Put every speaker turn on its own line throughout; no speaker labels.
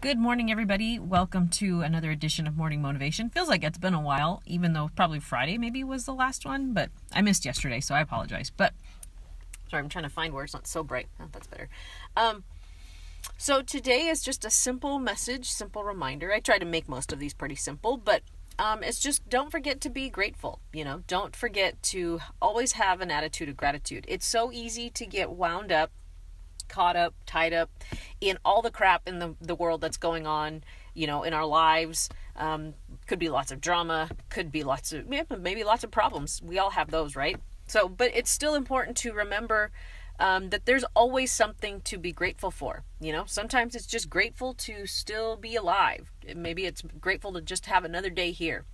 Good morning, everybody. Welcome to another edition of Morning Motivation. Feels like it's been a while, even though probably Friday maybe was the last one, but I missed yesterday, so I apologize. But sorry, I'm trying to find where it's not so bright. Oh, that's better. Um, so today is just a simple message, simple reminder. I try to make most of these pretty simple, but um, it's just don't forget to be grateful. You know, don't forget to always have an attitude of gratitude. It's so easy to get wound up caught up, tied up in all the crap in the, the world that's going on, you know, in our lives. Um, could be lots of drama, could be lots of, maybe lots of problems. We all have those, right? So, but it's still important to remember um, that there's always something to be grateful for. You know, sometimes it's just grateful to still be alive. Maybe it's grateful to just have another day here.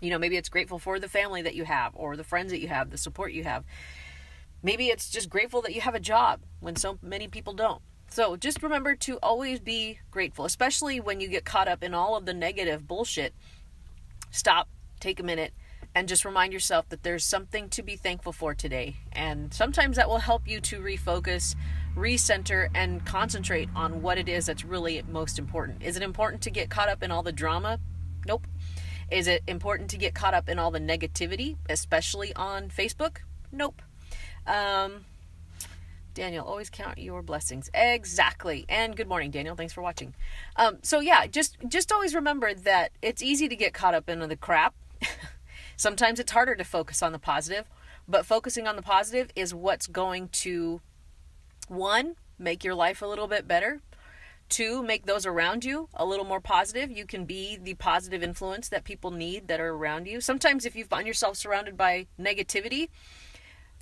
You know, maybe it's grateful for the family that you have or the friends that you have, the support you have. Maybe it's just grateful that you have a job when so many people don't. So just remember to always be grateful, especially when you get caught up in all of the negative bullshit. Stop, take a minute, and just remind yourself that there's something to be thankful for today. And sometimes that will help you to refocus, recenter, and concentrate on what it is that's really most important. Is it important to get caught up in all the drama? Nope. Is it important to get caught up in all the negativity, especially on Facebook? Nope. Um, Daniel, always count your blessings. Exactly. And good morning, Daniel. Thanks for watching. Um, so yeah, just just always remember that it's easy to get caught up in the crap. Sometimes it's harder to focus on the positive, but focusing on the positive is what's going to one make your life a little bit better. Two, make those around you a little more positive. You can be the positive influence that people need that are around you. Sometimes, if you find yourself surrounded by negativity,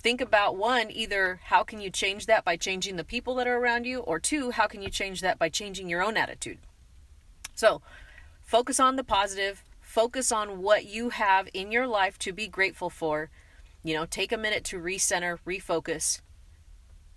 think about one either how can you change that by changing the people that are around you or two how can you change that by changing your own attitude? So focus on the positive. Focus on what you have in your life to be grateful for. You know take a minute to recenter refocus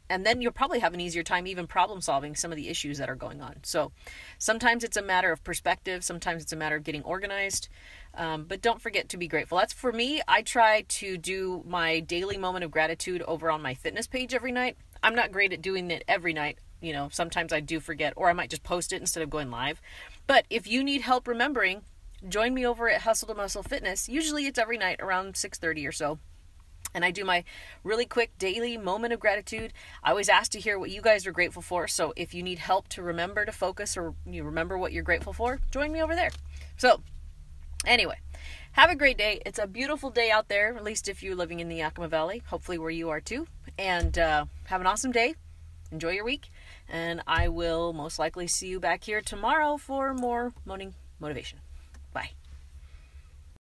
and then you'll probably have an easier time even problem solving some of the issues that are going on so sometimes it's a matter of perspective sometimes it's a matter of getting organized um, but don't forget to be grateful. That's for me. I try to do my daily moment of gratitude over on my fitness page every night. I'm not great at doing it every night. You know, sometimes I do forget, or I might just post it instead of going live. But if you need help remembering, join me over at Hustle to Muscle Fitness. Usually it's every night around 6:30 or so. And I do my really quick daily moment of gratitude. I always ask to hear what you guys are grateful for. So if you need help to remember to focus or you remember what you're grateful for, join me over there. So Anyway, have a great day. It's a beautiful day out there, at least if you're living in the Yakima Valley, hopefully where you are too. And uh, have an awesome day. Enjoy your week. And I will most likely see you back here tomorrow for more morning motivation. Bye.